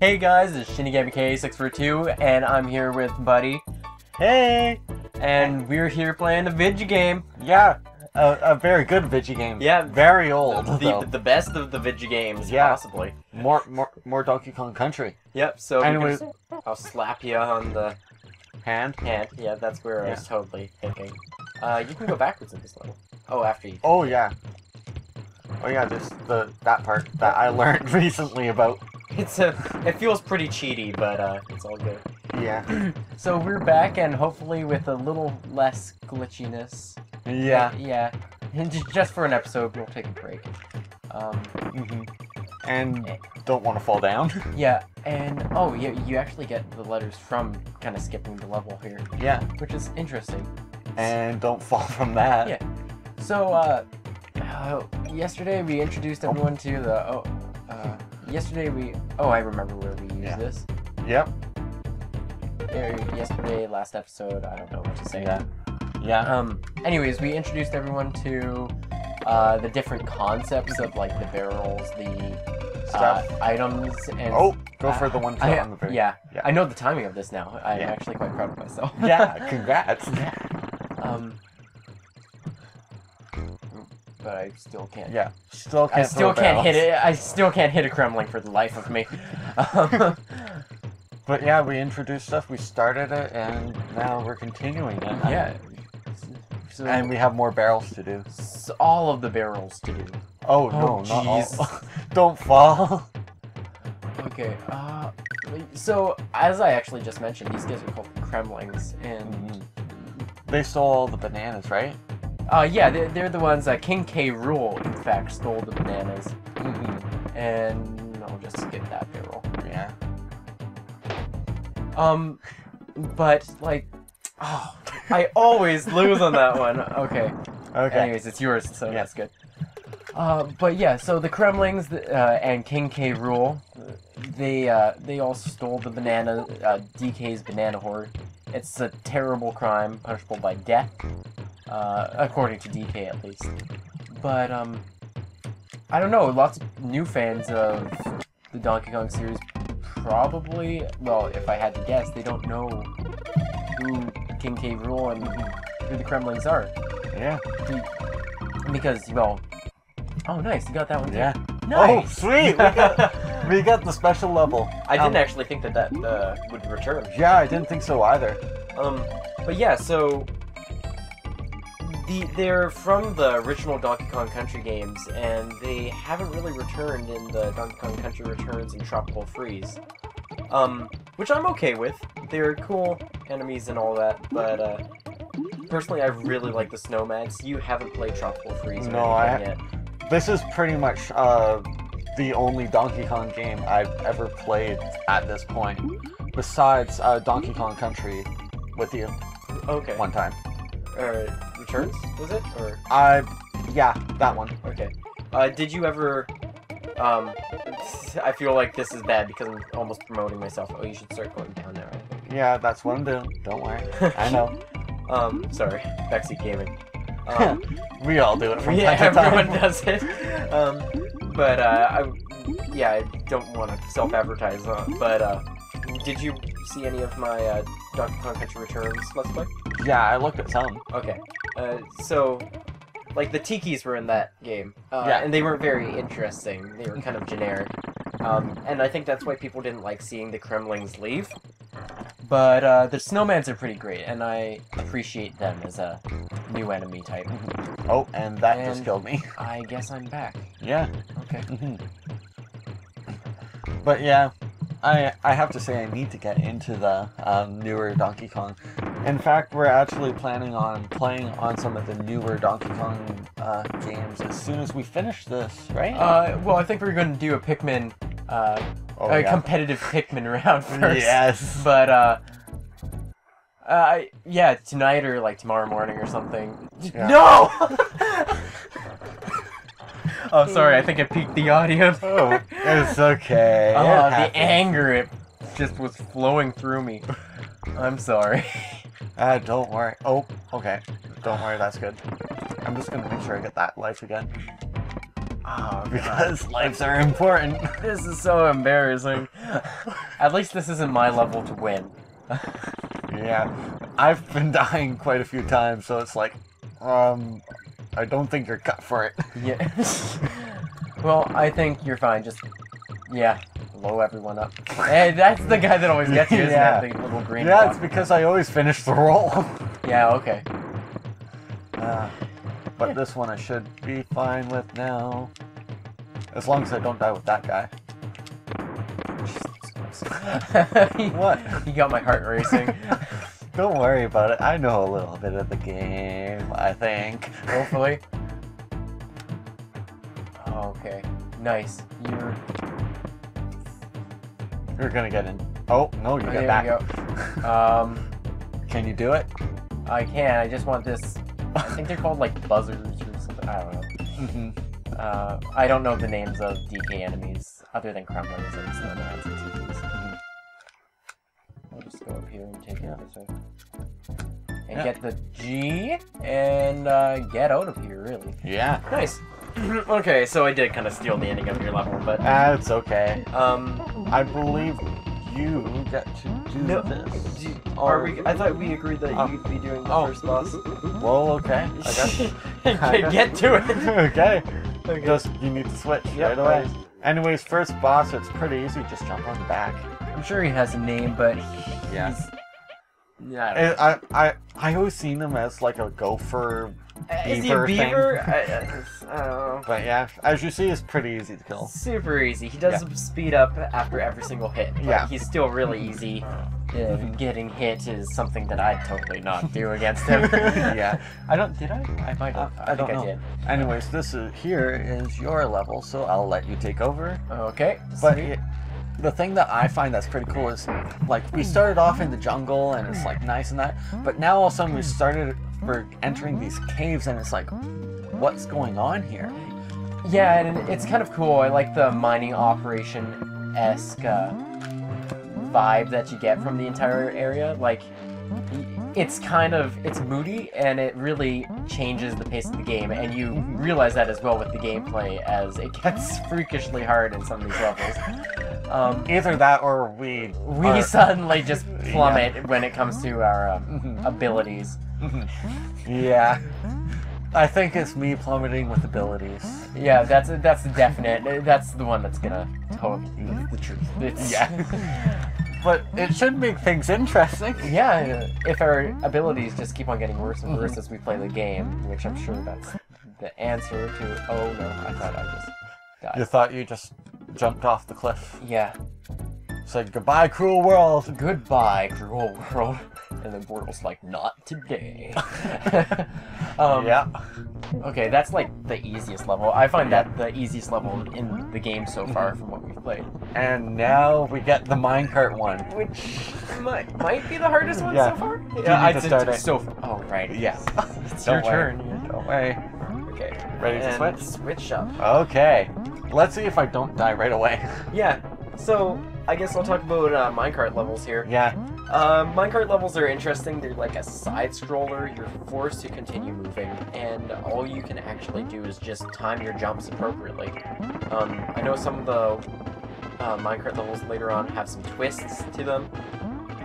Hey guys, it's Shinigami K642, and I'm here with Buddy, Hey! and we're here playing a video game. Yeah, a, a very good video game. Yeah. Very old, The, the best of the video games, Yeah. possibly. More, more, more Donkey Kong Country. Yep, so because I'll slap you on the Hand? hand. Yeah, that's where I was totally thinking. Uh, you can go backwards in this level. Oh, after you. Oh, yeah. Oh, yeah, there's the that part that I learned recently about. It's a, it feels pretty cheaty, but uh, it's all good. Yeah. So we're back, and hopefully with a little less glitchiness. Yeah. Yeah. And Just for an episode, we'll take a break. Um, mm -hmm. And don't want to fall down. yeah, and oh, yeah, you actually get the letters from kind of skipping the level here, yeah. which is interesting. And don't fall from that. Yeah. So, uh, uh, yesterday we introduced everyone to the, oh, yesterday we, oh, I remember where we used Yeah. this. Yep. Yesterday, last episode, I don't know what to say. Yeah. Yeah. Um, anyways, we introduced everyone to uh, the different concepts of like the barrels, the uh, Stuff. items, and oh, go uh, for the one I, on the very. yeah, Yeah. I know the timing of this now. I'm Yeah. actually quite proud of myself. Yeah. Congrats. um, but I still can't. Yeah. Still can't. I still can't hit it. I still can't hit a Kremlin for the life of me. Um, But yeah, we introduced stuff. We started it, and now we're continuing it. yeah. So, And we have more barrels to do. all of the barrels to do. Oh, Oh, no, not all. jeez. Don't fall. Okay, uh, so as I actually just mentioned, these guys are called Kremlings, and. They stole all the bananas, right? Uh, yeah, they're, they're the ones. Uh, King K. Rool, in fact, stole the bananas, Mm-hmm. and I'll just skip that barrel. Yeah. Um, but like, oh, I always lose on that one. Okay. Okay. Anyways, it's yours, so Yeah. that's good. Uh, but yeah, so the Kremlings uh, and King K. Rool, they uh, they all stole the banana, uh, DK's banana hoard. It's a terrible crime, punishable by death, uh, according to DK at least. But um, I don't know. Lots of new fans of the Donkey Kong series probably, well, if I had to guess, they don't know who King K. Rool and who the Kremlings are Yeah. because well oh nice you got that one too. Yeah. nice Oh, sweet. We got, we got the special level. i didn't Um, actually think that that uh, would return Yeah, I didn't think so either. um but yeah so the they're from the original donkey kong country games and they haven't really returned in the donkey kong country returns and tropical freeze. Um which i'm okay with. They're cool enemies and all that but uh personally i really like the Snowmads you haven't played tropical freeze No, I- yet. This is pretty much uh, the only Donkey Kong game I've ever played at this point, besides uh, Donkey Kong Country with you. Okay. One time. Uh, returns was it or I, yeah, that one. Okay. Uh, did you ever? Um, I feel like this is bad because I'm almost promoting myself. Oh, you should start going down there. I think. Yeah, that's what I'm doing. Don't worry. I know. Um, sorry, backseat gaming. Um, we all do it from yeah, time to time. everyone does it. Um, but uh, I, yeah, I don't want to self-advertise. Uh, but uh, did you see any of my uh, Donkey Kong Country Returns Let's Play? Yeah, I looked at some. Okay. Uh, so, like the tikis were in that game, uh, Yeah. and they weren't very interesting. They were kind of generic, um, and I think that's why people didn't like seeing the Kremlings leave. But uh, the snowmans are pretty great, and I appreciate them as a new enemy type. Oh, and that just killed me. I guess I'm back. Yeah. Okay. Mhm. But yeah, I I have to say I need to get into the um, newer Donkey Kong. In fact, we're actually planning on playing on some of the newer Donkey Kong uh, games as soon as we finish this, right? Uh, well, I think we're going to do a Pikmin, uh, oh, a yeah. competitive Pikmin round first. Yes. But uh, uh, yeah, tonight or like tomorrow morning or something. Yeah. No. oh, sorry. I think I peaked the audio. Oh, it's okay. Oh, it the anger it just was flowing through me. I'm sorry. Uh, don't worry. Oh, okay. Don't worry, that's good. I'm just gonna make sure I get that life again. Oh, because lives are important. This is so embarrassing. At least this isn't my level to win. Yeah, I've been dying quite a few times, so it's like, um, I don't think you're cut for it. Yeah. well, I think you're fine. Just, yeah, blow everyone up. Hey, that's the guy that always gets you, isn't Yeah. it? The little green Yeah, block. it's because I always finish the roll. Yeah, okay. Uh, but this one I should be fine with now. As long as I don't die with that guy. What? You got my heart racing. Don't worry about it. I know a little bit of the game, I think. Hopefully. Okay. Nice. You're. You're gonna get in. Oh, no, you Oh, get there back. go. Um, Can you do it? I can. I just want this. I think they're called like buzzers or something. I don't know. Mm-hmm. Uh, I don't know the names of DK enemies other than Kremlins and Snowmans and TVs. Mm-hmm. I'll just go up here and take Yeah. it this way. And Yeah. get the G and uh, get out of here, really. Yeah. Nice. okay, so I did kind of steal the ending of your level, but it's okay. um, I believe you get to do No, this. do- are we? I thought we agreed that Oh. you'd be doing the Oh. first boss. Well, okay. I guess. get, get to it. okay. Okay. Just you need to switch Yep, right away. right. Anyways, first boss, it's pretty easy. Just jump on the back. I'm sure he has a name, but Yeah. he's. Yeah. I. I I I always seen him as like a gopher, Is he a beaver thing. I, I, I don't know. but yeah, as you see, it's pretty easy to kill. Super easy. He does speed up after every single hit. But Yeah. He's still really easy. Uh, Mhm. getting hit is something that I'd totally not do against him. yeah. I don't. Did I? I might have. I don't think know. I did. Anyways, this is here is your level, so I'll let you take over. Okay. But sweet. it, the thing that I find that's pretty cool is, like, we started off in the jungle and it's like nice and that, but now all of a sudden we started, we're entering these caves and it's like, what's going on here? Yeah, and it's kind of cool. I like the mining operation esque uh, vibe that you get from the entire area. Like, it's kind of it's moody, and it really changes the pace of the game. And you realize that as well with the gameplay, as it gets freakishly hard in some of these levels. Um, Either that or we. we are- suddenly just plummet when it comes to our um, Mhm. abilities. Yeah. I think it's me plummeting with abilities. Yeah, that's that's definite. That's the one that's gonna tell you the truth. It's, Yeah. But it should make things interesting. Yeah, if our abilities just keep on getting worse and worse Mhm. as we play the game, which I'm sure that's the answer to. Oh no, I thought I just died. You thought you just jumped off the cliff. Yeah. Said goodbye, cruel world. Goodbye, cruel world. And then Bortle's like, not today. um, yeah. Okay, that's like the easiest level. I find that the easiest level in the game so far from what we've played. And now we get the minecart one. Which might, might be the hardest one Yeah. so far. need I'd to say start it. So far. Oh, right. Yeah. It's Don't your worry. turn. Don't worry. Okay. Ready to switch? switch up. Okay. Let's see if I don't die right away. Yeah. So I guess I'll talk about uh, minecart levels here. Yeah. Uh, minecart levels are interesting. They're like a side scroller. You're forced to continue moving, and all you can actually do is just time your jumps appropriately. Um, I know some of the uh, minecart levels later on have some twists to them,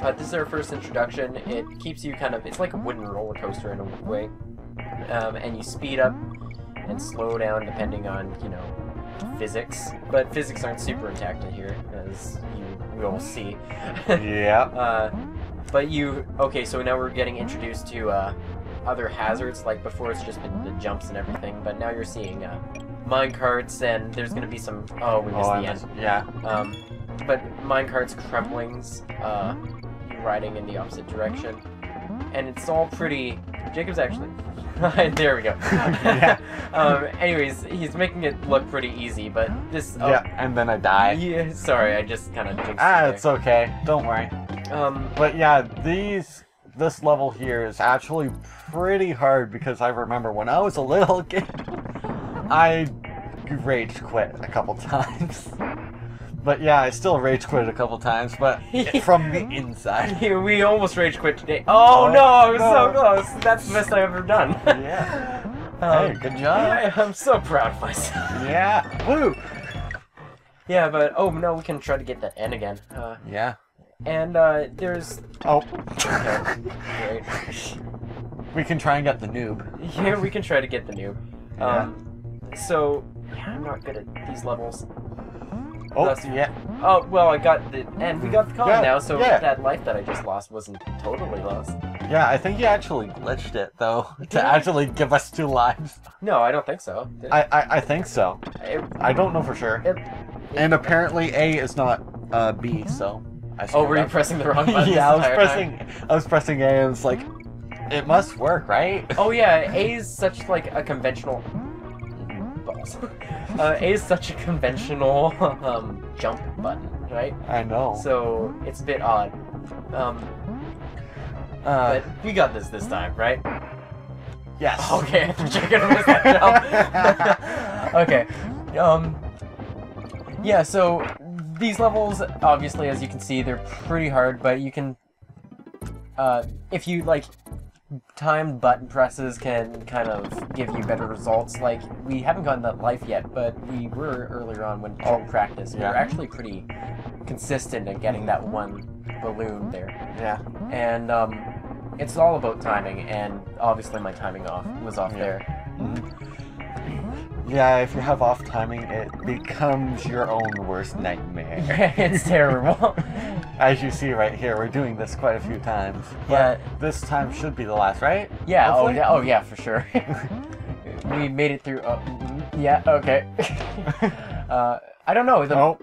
but this is our first introduction. It keeps you kind of it's like a wooden roller coaster in a way, um, and you speed up and slow down depending on you know physics. But physics aren't super intact in here, as you will see. Yeah. Uh, but you okay? So now we're getting introduced to uh, other hazards. Like before, it's just been the jumps and everything, but now you're seeing uh, mine carts, and there's gonna be some. Oh, we missed Oh, the missed- end. yeah. Um, but mine carts, Kremlings, uh, riding in the opposite direction, and it's all pretty. Jacob's actually. there we go. Yeah. um, anyways, he's making it look pretty easy, but this. Oh, Yeah. And then I die. Yeah. Sorry, I just kind of Ah, it it's okay. Don't worry. Um, But yeah, these this level here is actually pretty hard because I remember when I was a little kid, I rage quit a couple times. But yeah, I still rage quit a couple times, but from the inside. we almost rage quit today. Oh, Oh, no, I was no. so close. That's the best I've ever done. Yeah. Hey, good job. Yeah, I'm so proud of myself. Yeah. Woo. yeah, but oh no, we can try to get that N again. Uh, Yeah. and uh, there's Oh. okay, great. we can try and get the noob. Yeah, we can try to get the noob. Yeah. Um, so yeah, I'm not good at these levels. Oh, That's- yeah. Oh well, I got the and we got the con Yeah, now, so yeah. that life that I just lost wasn't totally lost. Yeah, I think you actually glitched it though to Yeah. actually give us two lives. No, I don't think so. I, I, I think so. it- I don't know for sure. it- And apparently A is not uh, B, so. I oh, were you up. pressing the wrong button? yeah, I was entire time? pressing. I was pressing A. and it's like, it must work, right? Oh yeah, A is such like a conventional. Balls. Uh, A is such a conventional um, jump button, right? I know. So it's a bit odd. Um, uh, but we got this this time, right? yes. Okay, I thought you were gonna miss that jump. okay. Um. Yeah. So these levels, obviously, as you can see, they're pretty hard, but you can, uh, if you like, timed button presses can kind of give you better results. Like we haven't gotten that life yet, but we were earlier on when during practice. We Yeah. were actually pretty consistent at getting that one balloon there Yeah. and um, it's all about timing. And obviously, my timing off was off Yeah. there. Yeah, if you have off timing, it becomes your own worst nightmare. it's terrible. As you see right here, we're doing this quite a few times. But Yeah. this time should be the last, right? yeah. Oh yeah. Oh yeah, for sure. we made it through. Oh, yeah. Okay. uh, I don't know. The, oh,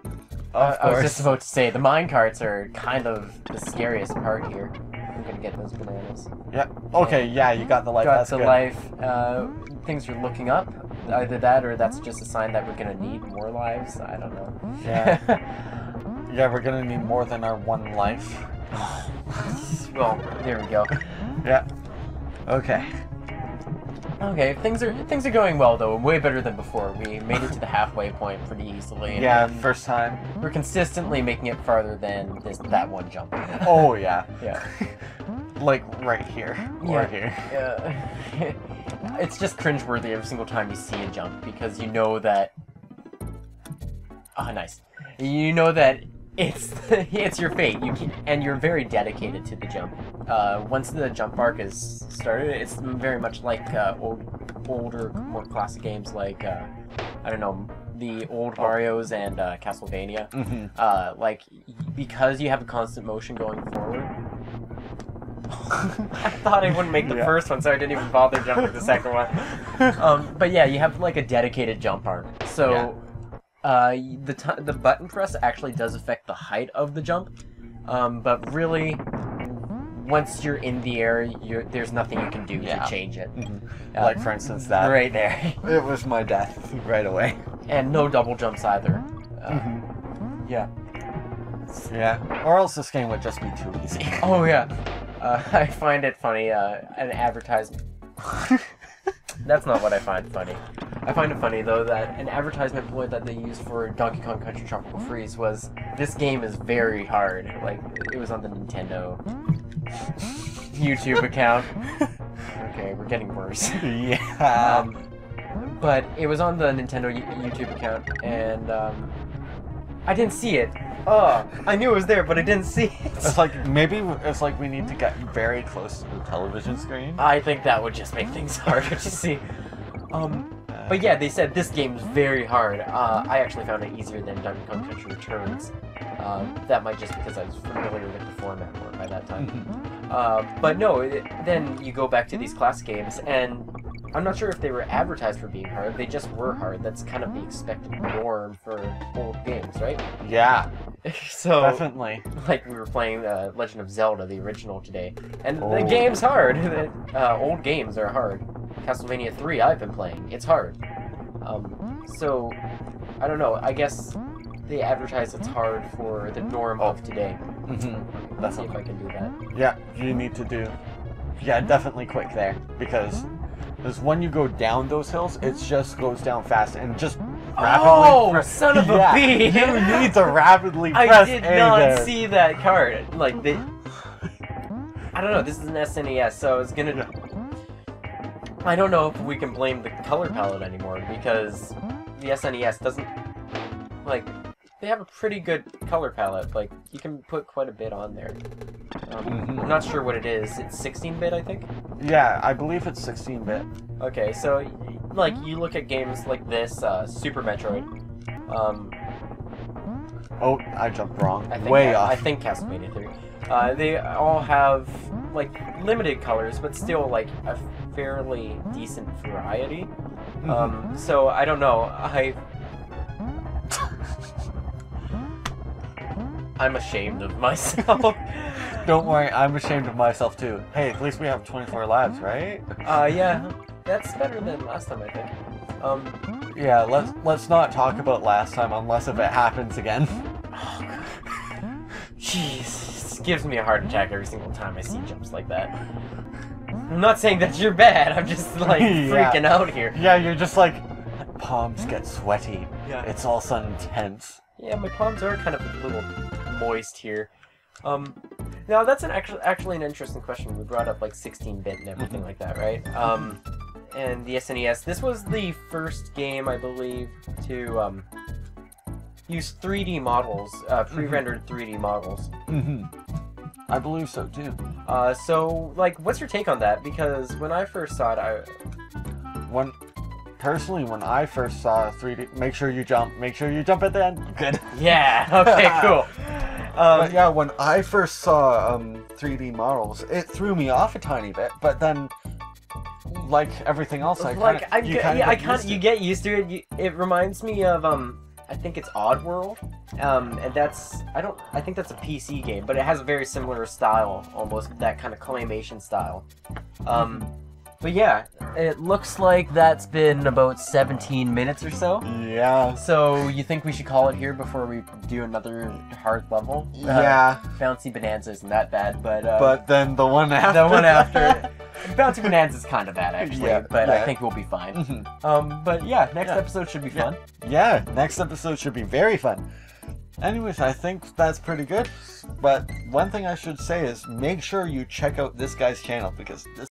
of uh, I was just about to say the mine carts are kind of the scariest part here. I'm gonna get those bananas. Yeah. Okay. Yeah, you got the life. Got That's the good. life. Uh, things are looking up. Either that, or that's just a sign that we're gonna need more lives. I don't know. Yeah. Yeah, we're gonna need more than our one life. well, there we go. Yeah. Okay. Okay, things are things are going well though, way better than before. We made it to the halfway point pretty easily. Yeah, first time. we're consistently making it farther than this that one jump. Oh yeah. yeah. Like right here. Or here. Yeah. it's just cringeworthy every single time you see a jump because you know that. Ah, nice. You know that it's it's your fate. You can, and you're very dedicated to the jump. Uh, once the jump arc is started, it's very much like uh, old, older, more classic games like uh, I don't know the old Mario's and uh, Castlevania. Mm-hmm. Uh, like because you have a constant motion going forward. I thought I wouldn't make the Yeah. first one, so I didn't even bother jumping the second one. Um, but yeah, you have like a dedicated jump arc. So uh, the t- the button press actually does affect the height of the jump, um, but really, once you're in the air, you're, there's nothing you can do Yeah. to change it. Mhm. Uh, Like for instance that. right there, It was my death right away. and no double jumps either. Uh, Mm-hmm. Yeah. Yeah. Or else this game would just be too easy. Oh yeah, uh, I find it funny. Uh, an advertisement. That's not what I find funny. I find it funny though that an advertisement ploy that they used for Donkey Kong Country Tropical Freeze was this game is very hard. Like it was on the Nintendo YouTube account. Okay, we're getting worse. yeah. Um, but it was on the Nintendo YouTube account, and um, I didn't see it. Oh, I knew it was there, but I didn't see it. it's like maybe it's like we need to get very close to the television screen. I think that would just make things harder to see. Um, but yeah, they said this game's very hard. Uh, I actually found it easier than Donkey Kong Country Returns. Um, that might just because I was familiar with the format more by that time. Mhm. Uh, but no, it, then you go back to these class games, and I'm not sure if they were advertised for being hard. They just were hard. That's kind of the expected norm for old games, right? Yeah, so, definitely. like we were playing uh, Legend of Zelda, the original today, and the Oh. game's hard. uh, old games are hard. Castlevania 3, I've been playing. It's hard. Um, so, I don't know. I guess they advertise it's hard for the norm of today. hmm Let's see if I can do that. Yeah, you need to do. Yeah, definitely quick there because because when you go down those hills, it oh. just goes down fast and just oh, rapidly. Oh, press- son of a yeah, bee! You need to rapidly I press did A not there. see that card. Like the. I don't know. This is an SNES, so I was gonna. I don't know if we can blame the color palette anymore because the SNES doesn't like they have a pretty good color palette. Like you can put quite a bit on there. Um, Mhm. I'm not sure what it is. It's 16-bit, I think. Yeah, I believe it's 16-bit. Okay, so like you look at games like this, uh, Super Metroid. Um, Oh, I jumped wrong. I think Way I, off. I think Castlevania 3. Uh, they all have like limited colors, but still like a fairly decent variety. Mm-hmm. Um, so I don't know. I I'm ashamed of myself. Don't worry, I'm ashamed of myself too. Hey, at least we have 24 lives, right? uh, yeah, that's better than last time I think. Um, Yeah, let's let's not talk about last time unless if it happens again. Oh. Jeez, this gives me a heart attack every single time I see jumps like that. I'm not saying that you're bad. I'm just like Yeah. freaking out here. Yeah, you're just like palms get sweaty. Yeah. It's all sudden tense. Yeah, my palms are kind of a little moist here. Um, now that's an actually actually an interesting question. We brought up like 16-bit and everything like that, right? Um, and the SNES. This was the first game, I believe, to um, use 3D models, uh, pre-rendered 3D models. Mm-hmm. I believe so too. Uh, so like, what's your take on that? Because when I first saw it, I When personally, when I first saw 3D, make sure you jump. Make sure you jump at the end. Good. yeah, okay, cool. But Um, yeah, when I first saw um, 3D models, it threw me off a tiny bit. But then, like everything else, I like kinda, I you yeah, I used you get used to it. You, it reminds me of um, I think it's Oddworld, um, and that's I don't I think that's a PC game, but it has a very similar style, almost that kind of claymation style. Um, but yeah, it looks like that's been about 17 minutes or so. Yeah. So you think we should call it here before we do another hard level? Uh, Yeah. Bouncy Bonanza isn't that bad, but uh, But then the one after. the one after Bouncy Bonanza is kind of bad actually, Yeah, but I think we'll be fine. Mhm. Um, but yeah, next Yeah. episode should be Yeah. fun. Yeah, next episode should be very fun. Anyways, I think that's pretty good. But one thing I should say is make sure you check out this guy's channel because this